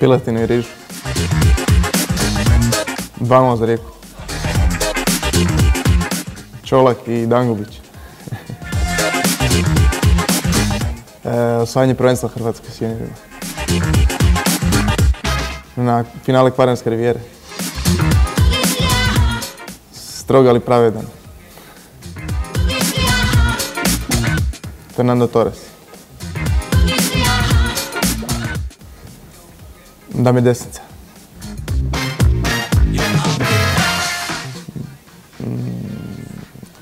Piletinu i rižu. Bango za rijeku. Čolak i Dangubić. e, osvajanje prvenstva Hrvatske s juniorima. Na finale Kvarenske rivijere. Strog ali pravedan. Fernando Torres. Da mi desnica.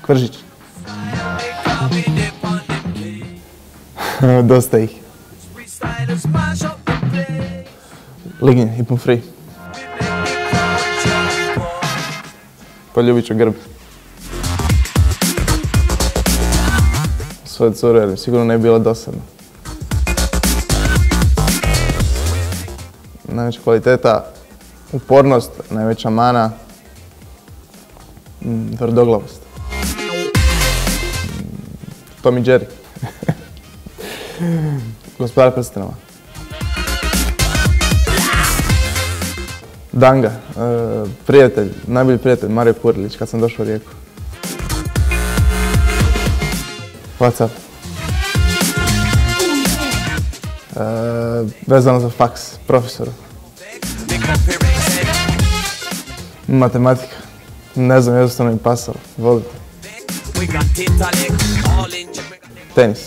Kvržić. Dosta ih. Lignje i Pumfri. Poljubit ću grb. Svoje cure, sigurno ne bi bilo dosadno. Najveća kvaliteta, upornost, najveća mana, mm, tvrdoglavost. Mm, Tom i Jerry. Gospodar prstenova. Danga, e, prijatelj, najbolji prijatelj, Mario Kurilić, kad sam došao u Rijeku. What's up? Vezano za faks, profesoru. Matematika. Ne znam, jednostavno mi pasalo. Volite. Tenis.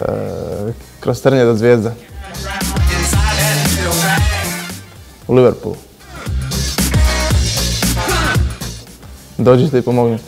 E, kroz trnje do zvijezda. U Liverpoolu. Dođite i pomognite.